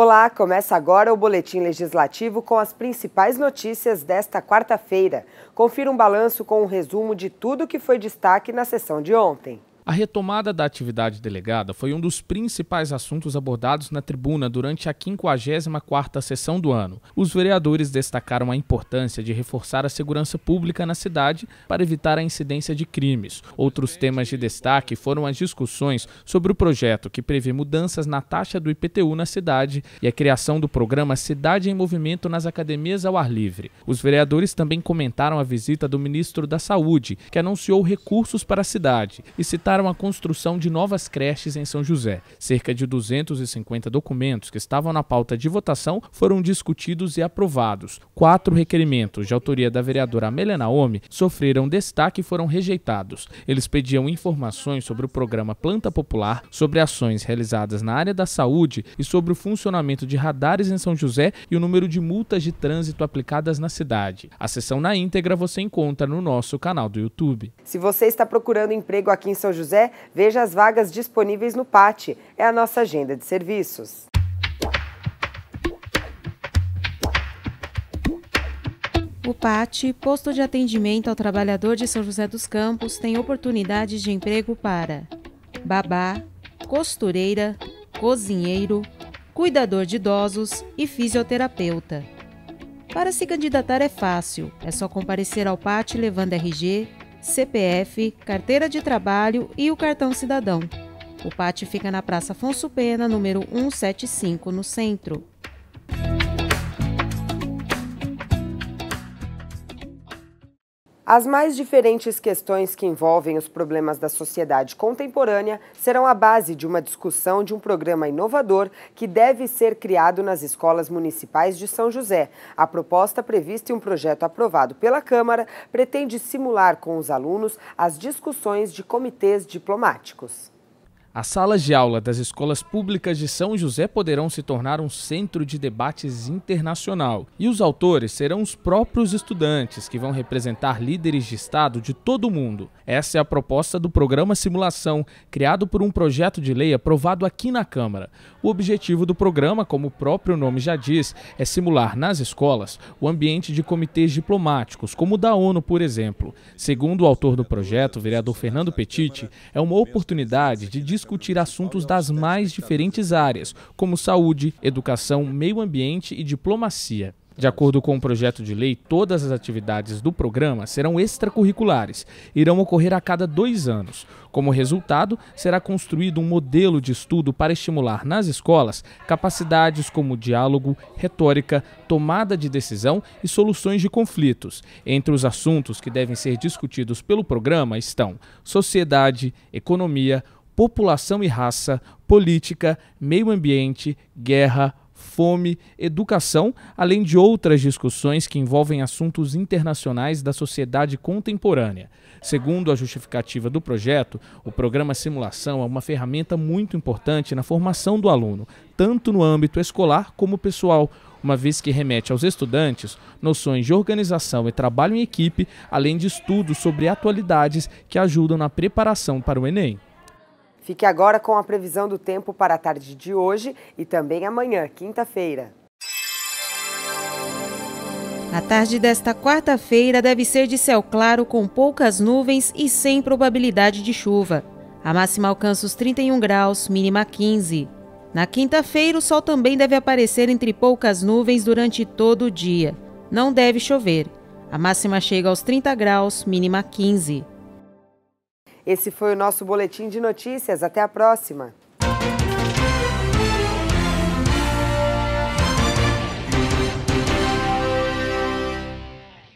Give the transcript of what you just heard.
Olá, começa agora o Boletim Legislativo com as principais notícias desta quarta-feira. Confira um balanço com um resumo de tudo que foi destaque na sessão de ontem. A retomada da atividade delegada foi um dos principais assuntos abordados na tribuna durante a 54ª sessão do ano. Os vereadores destacaram a importância de reforçar a segurança pública na cidade para evitar a incidência de crimes. Outros temas de destaque foram as discussões sobre o projeto que prevê mudanças na taxa do IPTU na cidade e a criação do programa Cidade em Movimento nas academias ao ar livre. Os vereadores também comentaram a visita do ministro da Saúde, que anunciou recursos para a cidade e citaram a construção de novas creches em São José. Cerca de 250 documentos que estavam na pauta de votação foram discutidos e aprovados. Quatro requerimentos de autoria da vereadora Amélia Naomi sofreram destaque e foram rejeitados. Eles pediam informações sobre o programa Planta Popular, sobre ações realizadas na área da saúde e sobre o funcionamento de radares em São José e o número de multas de trânsito aplicadas na cidade. A sessão na íntegra você encontra no nosso canal do YouTube. Se você está procurando emprego aqui em São José, José, veja as vagas disponíveis no PAT. É a nossa agenda de serviços. O PAT, Posto de Atendimento ao Trabalhador de São José dos Campos, tem oportunidades de emprego para babá, costureira, cozinheiro, cuidador de idosos e fisioterapeuta. Para se candidatar é fácil, é só comparecer ao PAT levando RG, CPF, carteira de trabalho e o cartão cidadão. O pátio fica na Praça Afonso Pena, número 175, no centro. As mais diferentes questões que envolvem os problemas da sociedade contemporânea serão a base de uma discussão de um programa inovador que deve ser criado nas escolas municipais de São José. A proposta prevista em um projeto aprovado pela Câmara pretende simular com os alunos as discussões de comitês diplomáticos. As salas de aula das escolas públicas de São José poderão se tornar um centro de debates internacional. E os autores serão os próprios estudantes, que vão representar líderes de Estado de todo o mundo. Essa é a proposta do programa Simulação, criado por um projeto de lei aprovado aqui na Câmara. O objetivo do programa, como o próprio nome já diz, é simular nas escolas o ambiente de comitês diplomáticos, como o da ONU, por exemplo. Segundo o autor do projeto, o vereador Fernando Petit, é uma oportunidade de discutir assuntos das mais diferentes áreas, como saúde, educação, meio ambiente e diplomacia. De acordo com o projeto de lei, todas as atividades do programa serão extracurriculares, irão ocorrer a cada dois anos. Como resultado, será construído um modelo de estudo para estimular nas escolas capacidades como diálogo, retórica, tomada de decisão e soluções de conflitos. Entre os assuntos que devem ser discutidos pelo programa estão sociedade, economia, população e raça, política, meio ambiente, guerra, fome, educação, além de outras discussões que envolvem assuntos internacionais da sociedade contemporânea. Segundo a justificativa do projeto, o programa Simulação é uma ferramenta muito importante na formação do aluno, tanto no âmbito escolar como pessoal, uma vez que remete aos estudantes noções de organização e trabalho em equipe, além de estudos sobre atualidades que ajudam na preparação para o Enem. Fique agora com a previsão do tempo para a tarde de hoje e também amanhã, quinta-feira. A tarde desta quarta-feira deve ser de céu claro com poucas nuvens e sem probabilidade de chuva. A máxima alcança os 31 graus, mínima 15. Na quinta-feira, o sol também deve aparecer entre poucas nuvens durante todo o dia. Não deve chover. A máxima chega aos 30 graus, mínima 15. Esse foi o nosso boletim de notícias. Até a próxima.